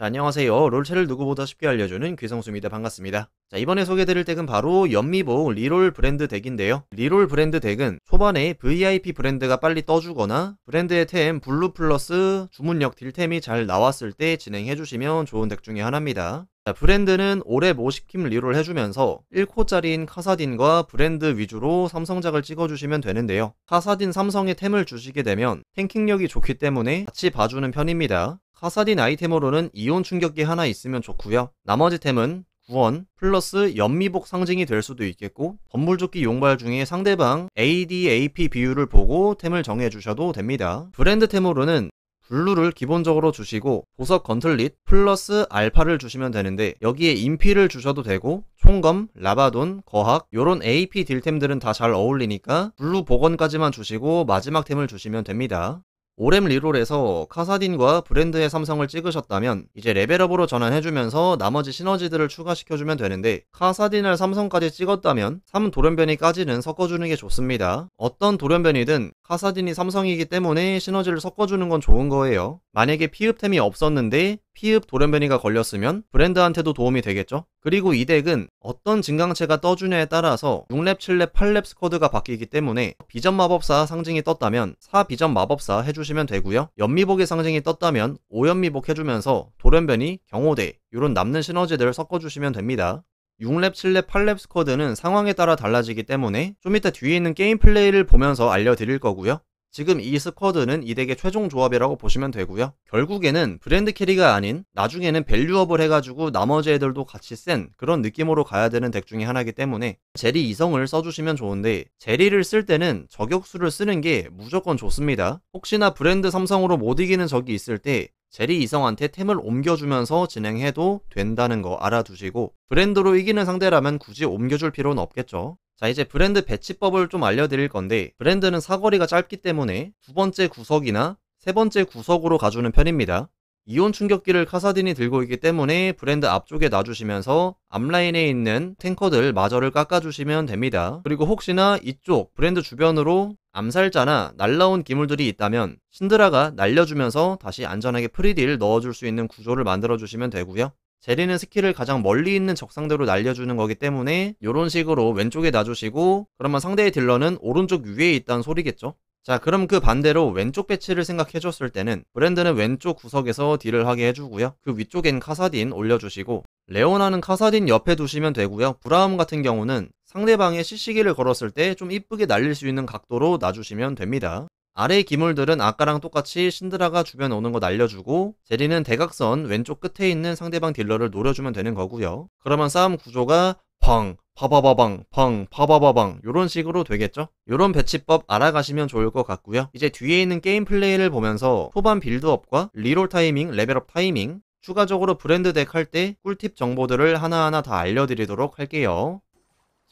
자, 안녕하세요. 롤체를 누구보다 쉽게 알려주는 귀성수입니다. 반갑습니다. 자, 이번에 소개드릴 덱은 바로 연미복 리롤 브랜드 덱인데요. 리롤 브랜드 덱은 초반에 VIP 브랜드가 빨리 떠주거나 브랜드의 템 블루 플러스 주문력 딜템이 잘 나왔을 때 진행해주시면 좋은 덱 중에 하나입니다. 자, 브랜드는 올해 모시킴 리롤 해주면서 1코짜리인 카사딘과 브랜드 위주로 삼성작을 찍어주시면 되는데요. 카사딘 삼성의 템을 주시게 되면 탱킹력이 좋기 때문에 같이 봐주는 편입니다. 카사딘 아이템으로는 이온 충격기 하나 있으면 좋고요. 나머지 템은 구원 플러스 연미복 상징이 될 수도 있겠고 덤불조끼 용발 중에 상대방 AD, AP 비율을 보고 템을 정해 주셔도 됩니다. 브랜드 템으로는 블루를 기본적으로 주시고 보석 건틀릿 플러스 알파를 주시면 되는데 여기에 인피를 주셔도 되고 총검, 라바돈, 거학 요런 AP 딜템들은 다 잘 어울리니까 블루 보건까지만 주시고 마지막 템을 주시면 됩니다. 오렙 reroll에서 카사딘과 브랜드의 삼성을 찍으셨다면 이제 level up으로 전환해주면서 나머지 시너지들을 추가시켜주면 되는데 카사딘을 삼성까지 찍었다면 3 돌연변이까지는 섞어주는 게 좋습니다. 어떤 돌연변이든 카사딘이 삼성이기 때문에 시너지를 섞어주는 건 좋은 거예요. 만약에 피읍템이 없었는데 피읍 돌연변이가 걸렸으면 브랜드한테도 도움이 되겠죠? 그리고 이 덱은 어떤 증강체가 떠주냐에 따라서 6렙, 7렙, 8렙 squad가 바뀌기 때문에 비전 마법사 상징이 떴다면 4 비전 마법사 해주시면 되고요. 연미복의 상징이 떴다면 5연미복 해주면서 돌연변이, 경호대 이런 남는 시너지들을 섞어주시면 됩니다. 6렙, 7렙, 8렙 squad는 상황에 따라 달라지기 때문에 좀 이따 뒤에 있는 게임 플레이를 보면서 알려드릴 거고요. 지금 이 squad는 이 덱의 최종 조합이라고 보시면 되고요. 결국에는 브랜드 carry가 아닌 나중에는 value up을 해가지고 나머지 애들도 같이 센 그런 느낌으로 가야 되는 덱 중에 하나이기 때문에 제리 이성을 써주시면 좋은데 제리를 쓸 때는 저격수를 쓰는 게 무조건 좋습니다. 혹시나 브랜드 삼성으로 못 이기는 적이 있을 때 제리 이성한테 템을 옮겨주면서 진행해도 된다는 거 알아두시고 브랜드로 이기는 상대라면 굳이 옮겨줄 필요는 없겠죠. 자 이제 브랜드 배치법을 좀 알려드릴 건데 브랜드는 사거리가 짧기 때문에 두 번째 구석이나 세 번째 구석으로 가주는 편입니다. 이온 충격기를 카사딘이 들고 있기 때문에 브랜드 앞쪽에 놔주시면서 앞라인에 있는 탱커들 마저를 깎아주시면 됩니다. 그리고 혹시나 이쪽 브랜드 주변으로 암살자나 날라온 기물들이 있다면 신드라가 날려주면서 다시 안전하게 free deal 넣어줄 수 있는 구조를 만들어주시면 되고요. 제리는 skill을 가장 멀리 있는 적상대로 날려주는 거기 때문에 이런 식으로 왼쪽에 놔주시고 그러면 상대의 딜러는 오른쪽 위에 있다는 소리겠죠? 자 그럼 그 반대로 왼쪽 배치를 생각해 줬을 때는 브랜드는 왼쪽 구석에서 deal을 하게 해주고요. 그 위쪽엔 카사딘 올려주시고 레오나는 카사딘 옆에 두시면 되고요. 브라움 같은 경우는 상대방의 CC기를 걸었을 때 좀 이쁘게 날릴 수 있는 각도로 놔주시면 됩니다 아래 기물들은 아까랑 똑같이 신드라가 주변 오는 거 날려주고 제리는 대각선 왼쪽 끝에 있는 상대방 딜러를 노려주면 되는 거고요. 그러면 싸움 구조가 펑, 파바바방, 펑, 파바바방 요런 식으로 되겠죠? 요런 배치법 알아가시면 좋을 것 같고요. 이제 뒤에 있는 게임 플레이를 보면서 초반 build up과 reroll 타이밍, level up 타이밍 추가적으로 브랜드 덱 할 때 꿀팁 정보들을 하나하나 다 알려드리도록 할게요.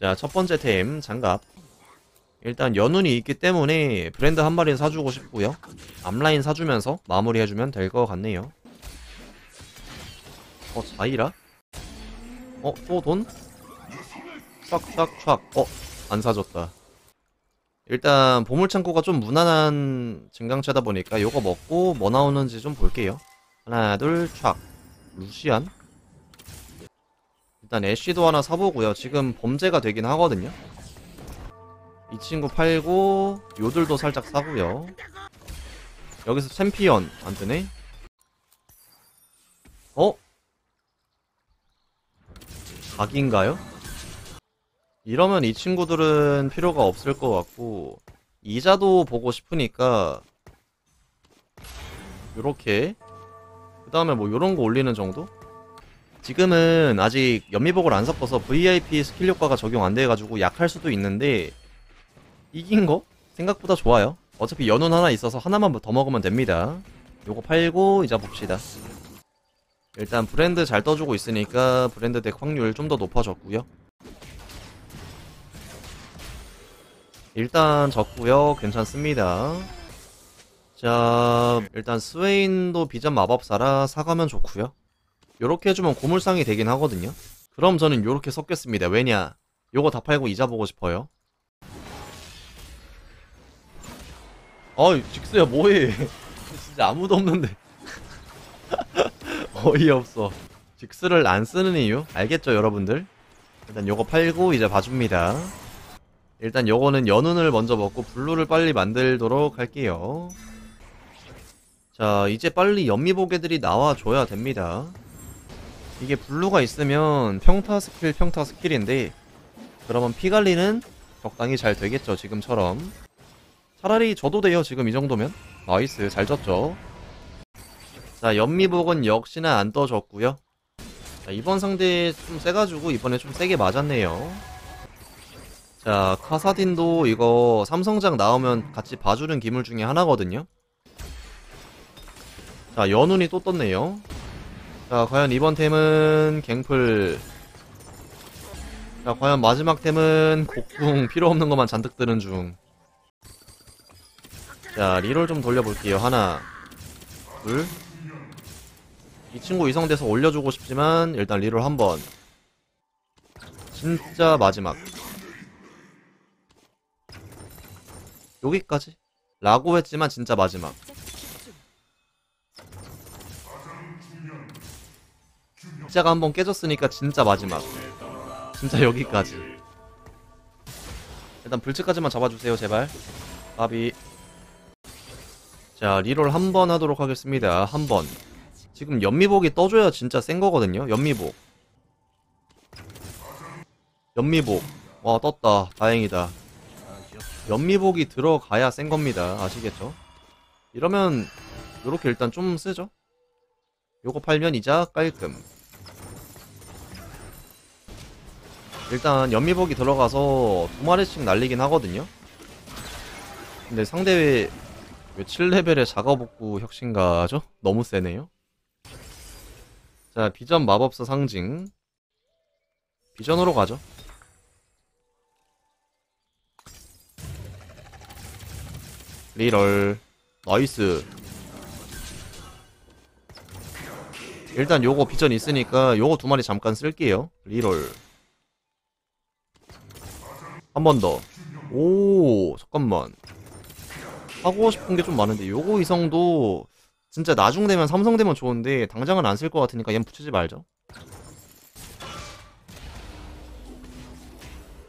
자, 첫 번째 템, 장갑. 일단 여눈이 있기 때문에 브랜드 한 마리 사주고 싶고요 앞라인 사주면서 마무리해주면 될 것 같네요 어 자이라? 어? 또 돈? 촥촥촥 어? 안 사줬다 일단 보물창고가 좀 무난한 증강체다 보니까 요거 먹고 뭐 나오는지 좀 볼게요 하나 둘 촥 루시안? 일단 애쉬도 하나 사보고요 지금 범죄가 되긴 하거든요 이 친구 팔고 요들도 살짝 사고요 여기서 챔피언 안 뜨네 어? 각인가요? 이러면 이 친구들은 필요가 없을 것 같고 이자도 보고 싶으니까 요렇게 그 다음에 뭐 요런 거 올리는 정도? 지금은 아직 연미복을 안 섞어서 VIP 스킬 효과가 적용 안 돼가지고 약할 수도 있는데 이긴 거? 생각보다 좋아요. 어차피 연운 하나 있어서 하나만 더 먹으면 됩니다. 요거 팔고 이자 봅시다. 일단 브랜드 잘 떠주고 있으니까 브랜드 덱 확률 좀 더 높아졌고요. 일단 적고요. 괜찮습니다. 자, 일단 스웨인도 비전 마법사라 사가면 좋고요. 요렇게 해주면 고물상이 되긴 하거든요. 그럼 저는 요렇게 섞겠습니다. 왜냐? 요거 다 팔고 이자 보고 싶어요. 어이 직스야 뭐해 진짜 아무도 없는데 어이없어. 직스를 안 쓰는 이유? 알겠죠, 여러분들? 일단 요거 팔고 이제 봐줍니다. 일단 요거는 여눈을 먼저 먹고 블루를 빨리 만들도록 할게요. 자, 이제 빨리 연미복 애들이 나와줘야 됩니다. 이게 블루가 있으면 평타 스킬, 평타 skill인데, 그러면 피 관리는 적당히 잘 되겠죠, 지금처럼. 차라리 져도 돼요, 지금 이 정도면. nice, 잘 졌죠. 자, 연미복은 역시나 안 떠줬고요. 자, 이번 상대 좀 세가지고 이번에 좀 세게 맞았네요. 자, 카사딘도 이거 삼성작 나오면 같이 봐주는 기물 중에 하나거든요. 자, 여눈이 또 떴네요. 자, 과연 이번 템은 갱플. 자, 과연 마지막 템은 곡궁 필요 없는 것만 잔뜩 뜨는 중. 자, 리롤 좀 돌려볼게요. 하나, 둘. 이 친구 이성돼서 올려주고 싶지만 일단 리롤 한 번. 진짜 마지막. 여기까지. 라고 했지만 진짜 마지막. 진짜가 한 번 깨졌으니까 진짜 마지막. 진짜 여기까지. 일단 불치까지만 잡아주세요, 제발. 바비. 자, 리롤 한 번 하도록 하겠습니다. 한 번. 지금 연미복이 떠줘야 진짜 센 거거든요. 연미복. 연미복. 와, 떴다. 다행이다. 연미복이 들어가야 센 겁니다. 아시겠죠? 이러면 요렇게 일단 좀 쓰죠. 요거 팔면 이자 깔끔. 일단 연미복이 들어가서 두 마리씩 날리긴 하거든요. 근데 상대 왜 7레벨의 작업복구 혁신가죠? 너무 세네요. 자, 비전 마법사 상징. 비전으로 가죠. reroll. nice. 일단 요거 비전 있으니까 요거 두 마리 잠깐 쓸게요. reroll. 한 번 더. 오, 잠깐만. 하고 싶은 게 좀 많은데 요거 이성도 진짜 나중 되면 삼성 되면 좋은데 당장은 안 쓸 것 같으니까 얘는 붙이지 말죠.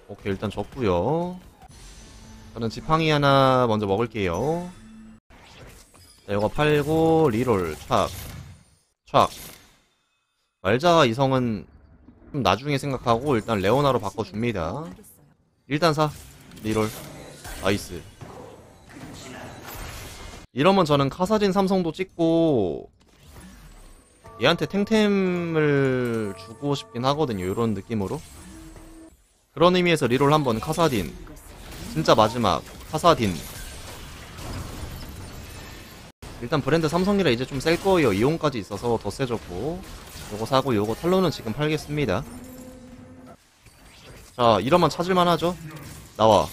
오케이 일단 졌고요. 저는 지팡이 하나 먼저 먹을게요. 자, 이거 팔고 reroll 촥 촥 말자 이성은 좀 나중에 생각하고 일단 레오나로 바꿔줍니다. 일단 사 reroll nice 이러면 저는 카사딘 삼성도 찍고 얘한테 탱템을 주고 싶긴 하거든요 이런 느낌으로. 그런 의미에서 리롤 한번 카사딘. 진짜 마지막 카사딘. 일단 브랜드 삼성이라 이제 좀 셀 거예요. 이온까지 있어서 더 세졌고. 요거 사고 요거 탈로는 지금 팔겠습니다. 자 이러면 찾을만 하죠? 나와.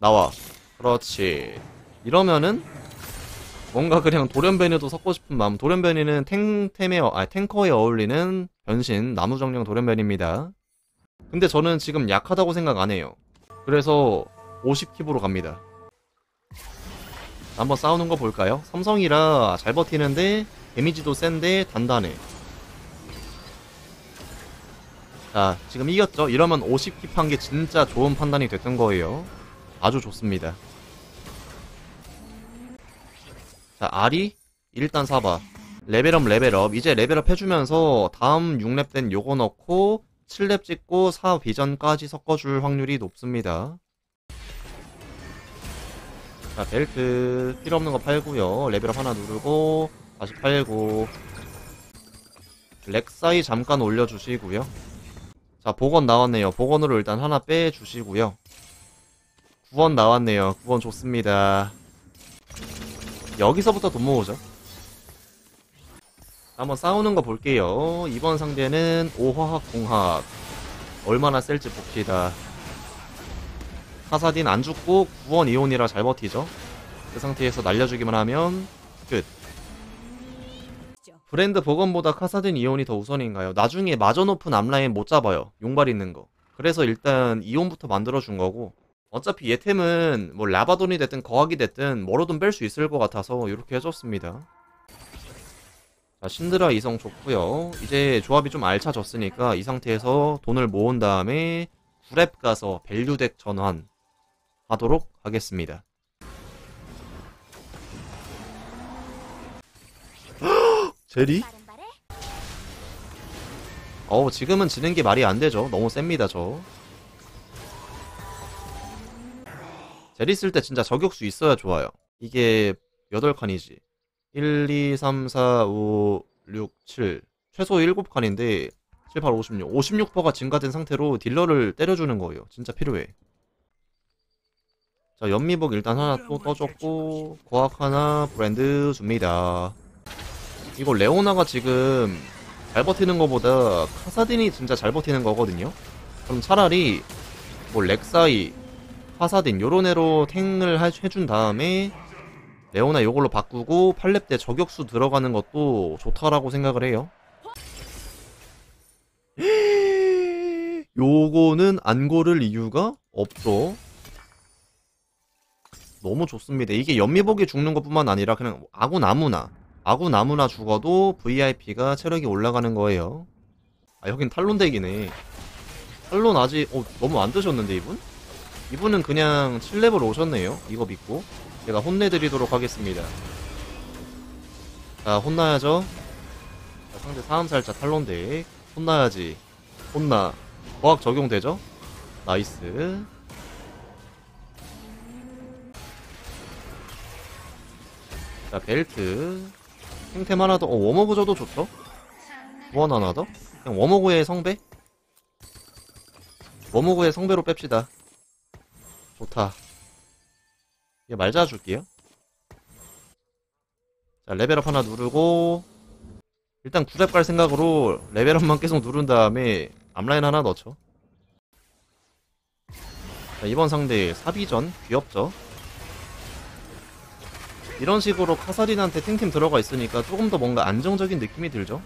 나와. 그렇지. 이러면은 뭔가 그냥 돌연변이도 섞고 싶은 마음. 돌연변이는 탱템에, 어- 아, 탱커에 어울리는 변신, 나무정령 돌연변입니다. 근데 저는 지금 약하다고 생각 안 해요. 그래서 50 keep으로 갑니다. 한번 싸우는 거 볼까요? 삼성이라 잘 버티는데, damage도 센데, 단단해. 자, 지금 이겼죠? 이러면 50 keep 한 게 진짜 좋은 판단이 됐던 거예요. 아주 좋습니다. 자, 아리 일단 사봐. level up level up. 이제 level up 해주면서 다음 6렙 된 요거 넣고 7렙 찍고 4 비전까지 섞어줄 확률이 높습니다. 자, 벨트 필요 없는 거 팔고요. 레벨업 하나 누르고 다시 팔고 렉사이 잠깐 올려주시고요. 자, 복원 나왔네요. 복원으로 일단 하나 빼주시고요. 9원 나왔네요. 9원 좋습니다. 여기서부터 돈 모으죠. 한번 싸우는 거 볼게요. 이번 상대는 오화학 공학 얼마나 셀지 봅시다. 카사딘 안 죽고 9원 이온이라 잘 버티죠. 그 상태에서 날려주기만 하면 끝. 브랜드 복원보다 카사딘 이온이 더 우선인가요? 나중에 마저 높은 앞라인 못 잡아요. 용발 있는 거. 그래서 일단 이온부터 만들어준 거고 어차피 얘템은 뭐 라바돈이 됐든 거학이 됐든 뭐로든 뺄 수 있을 것 같아서 이렇게 해줬습니다. 자, 신드라 이성 좋고요. 이제 조합이 좀 알차졌으니까 이 상태에서 돈을 모은 다음에 구랩 가서 밸류덱 전환 하도록 하겠습니다. 제리? 어우 지금은 지는 게 말이 안 되죠. 너무 셉니다 저. 제리 쓸 때 진짜 저격수 있어야 좋아요. 이게 8칸이지. 1, 2, 3, 4, 5, 6, 7. 최소 7칸인데 7, 8, 56. 56%가 증가된 상태로 딜러를 때려주는 거예요. 진짜 필요해. 자, 연미복 일단 하나 또 떠줬고 고학 하나 브랜드 줍니다. 이거 레오나가 지금 잘 버티는 것보다 카사딘이 진짜 잘 버티는 거거든요. 그럼 차라리 뭐 렉사이, 카사딘 요런 애로 탱을 하- 해준 다음에 레오나 요걸로 바꾸고 8렙 때 저격수 들어가는 것도 좋다라고 생각을 해요. 요거는 안 고를 이유가 없죠. 너무 좋습니다. 이게 연미복이 죽는 것 뿐만 아니라 그냥 아군 아무나 죽어도 VIP가 체력이 올라가는 거예요. 아 여긴 탈론 덱이네. 탈론 아직 어, 너무 안 드셨는데 이분? 이분은 그냥 7렙을 오셨네요. 이거 믿고 제가 혼내드리도록 하겠습니다. 자 혼나야죠. 자, 상대 사암살자 탈론 덱 혼나야지. 혼나. 과학 적용되죠? nice. 자 벨트 탱템 하나 더, 어, 워머그 줘도 좋죠? 원 하나 더? 그냥 워머그의 성배? 워머그의 성배로 뺍시다. 좋다. 이게 말자 줄게요. 자, 레벨업 하나 누르고, 일단 9렙 갈 생각으로 레벨업만 계속 누른 다음에 앞라인 하나 넣죠. 자, 이번 상대 사비전, 귀엽죠? 이런 식으로 카사린한테 탱팀 들어가 있으니까 조금 더 뭔가 안정적인 느낌이 들죠?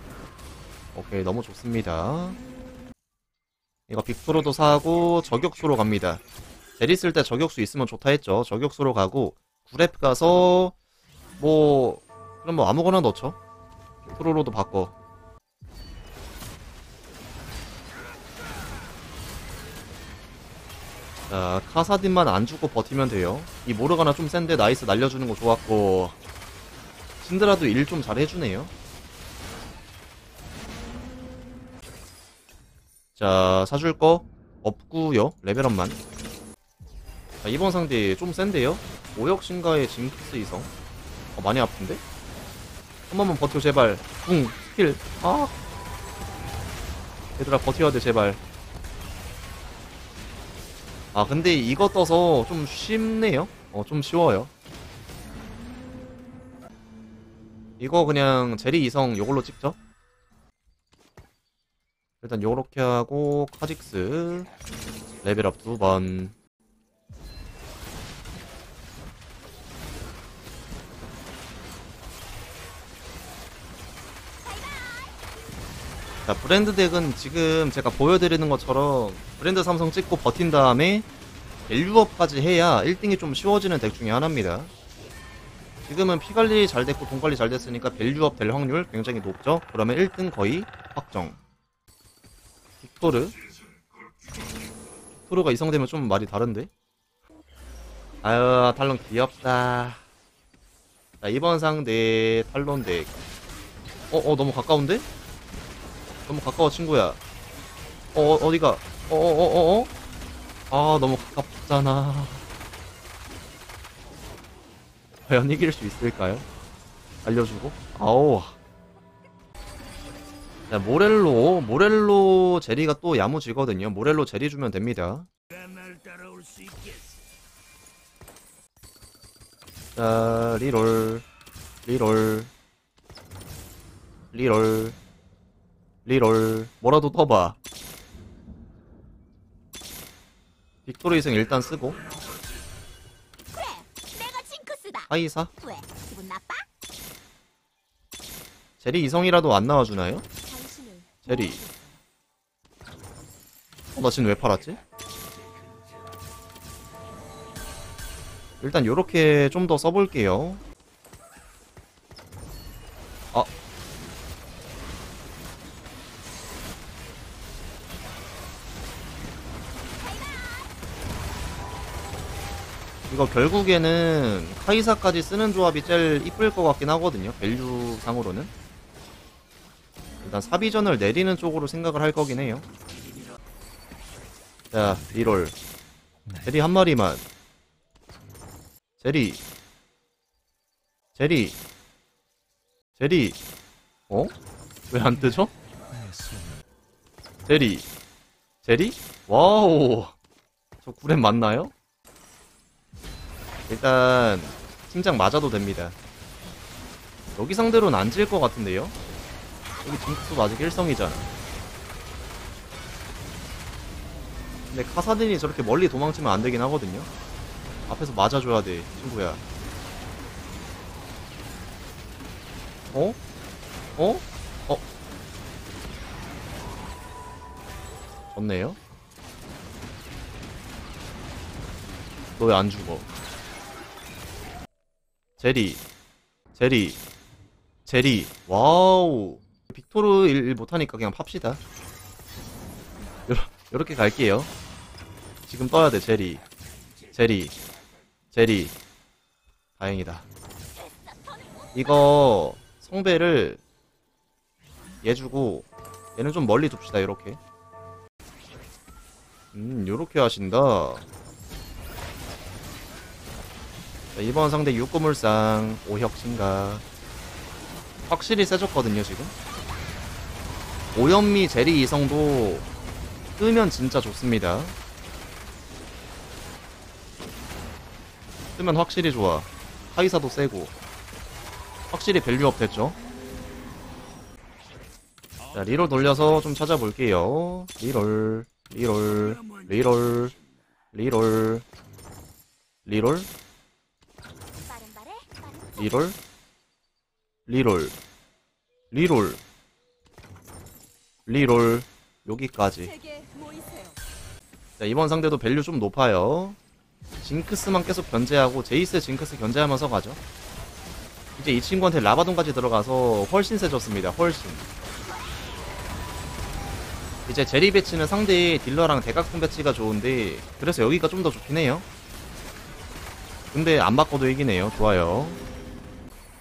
오케이, 너무 좋습니다. 이거 빅프로도 사고 저격수로 갑니다. 제리 쓸 때 저격수 있으면 좋다 했죠. 저격수로 가고 9렙 가서 뭐 그럼 뭐 아무거나 넣죠. 프로로도 바꿔. 자, 카사딘만 안 죽고 버티면 돼요. 이 모르가나 좀 센데 nice 날려주는 거 좋았고 신드라도 일 좀 잘 해주네요. 자, 사줄 거 없구요. 레벨업만. 자, 이번 상대 좀 센데요? 오역신가의 징크스 이성. 어, 많이 아픈데? 한 번만 버텨, 제발. 응, 스킬. 아. 얘들아, 버텨야 돼, 제발. 아, 근데 이거 떠서 좀 쉽네요? 어, 좀 쉬워요. 이거 그냥 제리 이성 요걸로 찍죠? 일단 요렇게 하고 카직스 레벨업 두 번. 자, 브랜드 덱은 지금 제가 보여드리는 것처럼 브랜드 삼성 찍고 버틴 다음에 value up까지 해야 1등이 좀 쉬워지는 덱 중에 하나입니다. 지금은 피 관리 잘 됐고 돈 관리 잘 됐으니까 value up 될 확률 굉장히 높죠? 그러면 1등 거의 확정. 빅토르. 빅토르가 이성되면 좀 말이 다른데? 아유, 탈론 귀엽다. 자, 이번 상대 탈론 덱. 어, 어, 너무 가까운데? 너무 가까워, 친구야. 어, 어 어디가? 어, 어, 어, 어, 어? 아, 너무 가깝잖아. 과연 이길 수 있을까요? 알려주고. 아오. 자, 모렐로, 모렐로 제리가 또 야무지거든요. 모렐로 제리 주면 됩니다. 자, 리롤, 리롤, 리롤, 리롤. 뭐라도 떠봐. 빅토르 이승 일단 쓰고. 하이사? 왜? 기분? 제리 이성이라도 안 나와주나요? 당신을 제리. 어, 나 지금 왜 팔았지? 일단 요렇게 좀 더 써볼게요. 이거 결국에는 카이사까지 쓰는 조합이 제일 이쁠 것 같긴 하거든요. value 상으로는. 일단 사비전을 내리는 쪽으로 생각을 할 거긴 해요. 자, reroll. 제리 한 마리만. 제리. 제리. 제리. 어? 왜 안 뜨죠? 제리. 제리? wow. 저 구렘 맞나요? 일단 팀장 맞아도 됩니다. 여기 상대로는 안 질 것 같은데요? 여기 징크스도 아직 1성이잖아. 근데 카사딘이 저렇게 멀리 도망치면 안 되긴 하거든요. 앞에서 맞아줘야 돼, 친구야. 어? 어? 어? 졌네요? 너 왜 안 죽어? 제리, 제리, 제리, wow. 빅토르 일, 일 못하니까 그냥 팝시다. 요러, 요렇게 갈게요. 지금 떠야 돼, 제리. 제리, 제리. 다행이다. 이거, 성배를, 얘 주고, 얘는 좀 멀리 둡시다, 요렇게. 음, 요렇게 하신다. 자, 이번 상대 육고물상 오혁신가. 확실히 세졌거든요 지금. 오연미 제리 이성도 뜨면 진짜 좋습니다. 뜨면 확실히 좋아. 카이사도 세고. 확실히 value up 됐죠? 자 reroll 돌려서 좀 찾아볼게요. reroll reroll reroll reroll reroll reroll? reroll. reroll. reroll. 여기까지. 자 이번 상대도 value 좀 높아요. 징크스만 계속 견제하고 제이스 징크스 견제하면서 가죠. 이제 이 친구한테 라바돈까지 들어가서 훨씬 세졌습니다. 훨씬. 이제 제리 배치는 상대의 딜러랑 대각선 배치가 좋은데 그래서 여기가 좀 더 좋긴 해요. 근데 안 바꿔도 이기네요. 좋아요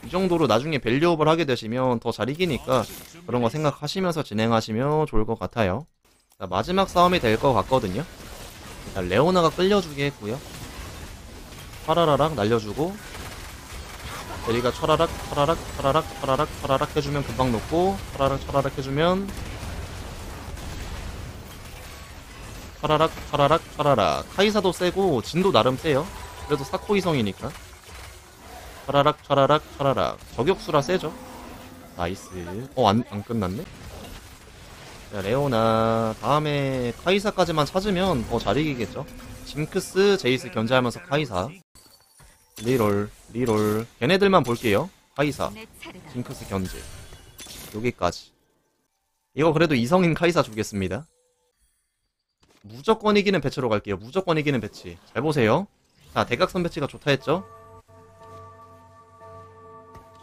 이 정도로 나중에 value up을 하게 되시면 더 잘 이기니까 그런 거 생각하시면서 진행하시면 좋을 것 같아요. 자, 마지막 싸움이 될 것 같거든요. 일단 레오나가 끌려주게 했고요. 파라라락 날려주고 제리가 철아락 철아락 철아락 철아락 철아락 해주면 금방 녹고 철아락 철아락 해주면 철아락 철아락 철아락 카이사도 세고 진도 나름 세요. 그래도 사코이성이니까 차라락 차라락 차라락. 저격수라 세죠? nice. 어, 안 끝났네? 자 레오나. 다음에 카이사까지만 찾으면 더 잘 이기겠죠? 징크스 제이스 견제하면서 카이사. reroll reroll. 걔네들만 볼게요. 카이사. 징크스 견제. 여기까지. 이거 그래도 이성인 카이사 주겠습니다. 무조건 이기는 배치로 갈게요. 무조건 이기는 배치. 잘 보세요. 자 대각선 배치가 좋다 했죠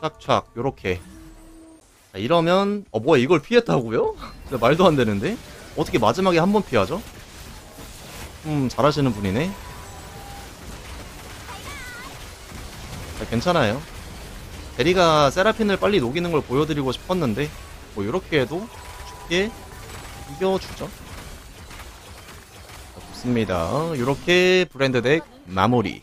촥촥 요렇게. 자, 이러면 어 뭐야 이걸 피했다고요? 진짜 말도 안 되는데? 어떻게 마지막에 한 번 피하죠? 음 잘하시는 분이네. 자, 괜찮아요. 대리가 세라핀을 빨리 녹이는 걸 보여드리고 싶었는데 뭐 이렇게 해도 쉽게 이겨주죠. 자, 좋습니다. 이렇게 브랜드 덱 마무리